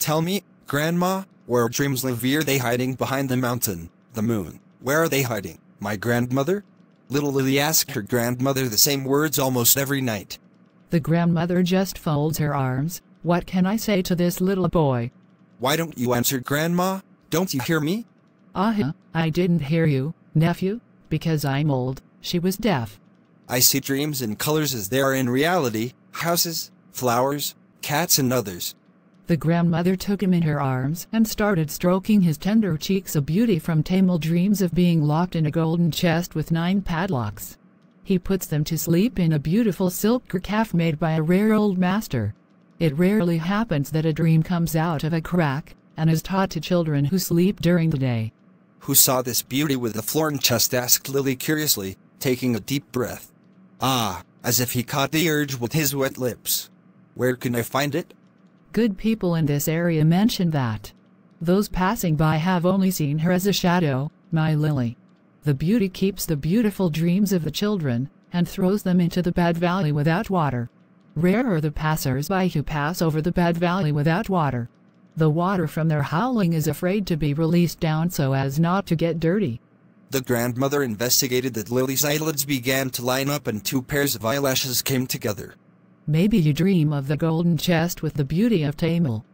Tell me, Grandma, where dreams live? Are they hiding behind the mountain, the moon? Where are they hiding? My grandmother? Little Lily asked her grandmother the same words almost every night. The grandmother just folds her arms. What can I say to this little boy? Why don't you answer, Grandma? Don't you hear me? Ah, I didn't hear you, nephew, because I'm old. She was deaf. I see dreams in colors as they are in reality houses, flowers, cats, and others. The grandmother took him in her arms and started stroking his tender cheeks. A beauty from Tamil dreams of being locked in a golden chest with nine padlocks. He puts them to sleep in a beautiful silk calf made by a rare old master. It rarely happens that a dream comes out of a crack and is taught to children who sleep during the day. Who saw this beauty with the florin chest? asked Lily curiously, taking a deep breath. Ah, as if he caught the urge with his wet lips. Where can I find it? Good people in this area mention that. Those passing by have only seen her as a shadow, my Lily. The beauty keeps the beautiful dreams of the children and throws them into the bad valley without water. Rare are the passers-by who pass over the bad valley without water. The water from their howling is afraid to be released down so as not to get dirty. The grandmother investigated that Lily's eyelids began to line up and two pairs of eyelashes came together. Maybe you dream of the golden chest with the beauty of Tamil.